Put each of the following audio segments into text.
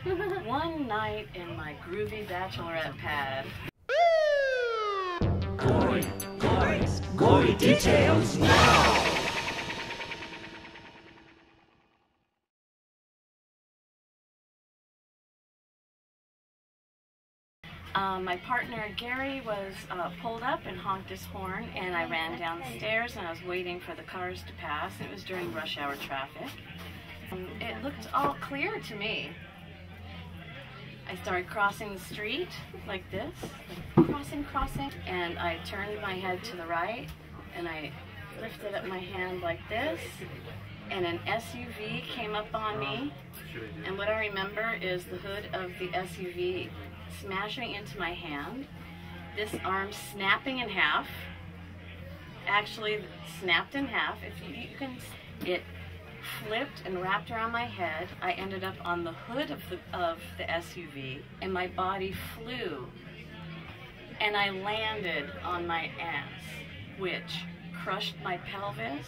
One night in my groovy bachelorette pad. Gory, gory, gory details now! Um, my partner Gary was uh, pulled up and honked his horn, and I ran downstairs and I was waiting for the cars to pass. It was during rush hour traffic. Um, it looked all clear to me. I started crossing the street like this, like crossing, crossing, and I turned my head to the right and I lifted up my hand like this, and an SUV came up on me. And what I remember is the hood of the SUV smashing into my hand, this arm snapping in half, actually snapped in half. If you, you can, it flipped and wrapped around my head. I ended up on the hood of the, of the SUV and my body flew and I landed on my ass, which crushed my pelvis,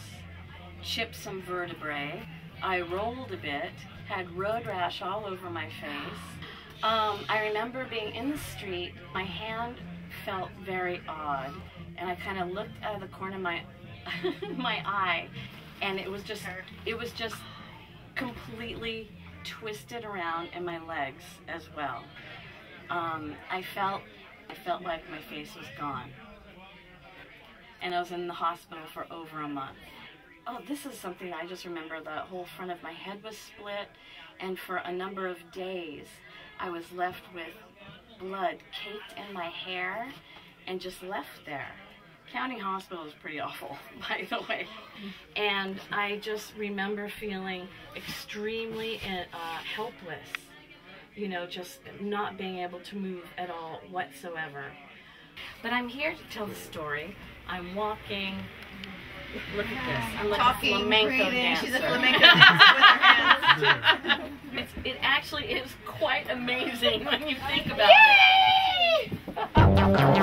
chipped some vertebrae. I rolled a bit, had road rash all over my face. Um, I remember being in the street, my hand felt very odd, and I kind of looked out of the corner of my my eye, and it was just it was just completely twisted around in my legs as well. Um, I felt I felt like my face was gone, and I was in the hospital for over a month. Oh, this is something I just remember. The whole front of my head was split, and for a number of days, I was left with blood caked in my hair and just left there. County Hospital is pretty awful, by the way. And I just remember feeling extremely uh, helpless, you know, just not being able to move at all whatsoever. But I'm here to tell the story. I'm walking. Look at this. I'm like Talking, a flamenco breathing. dancer. She's a flamenco dancer with her hands. It's, it actually is quite amazing when you think about it.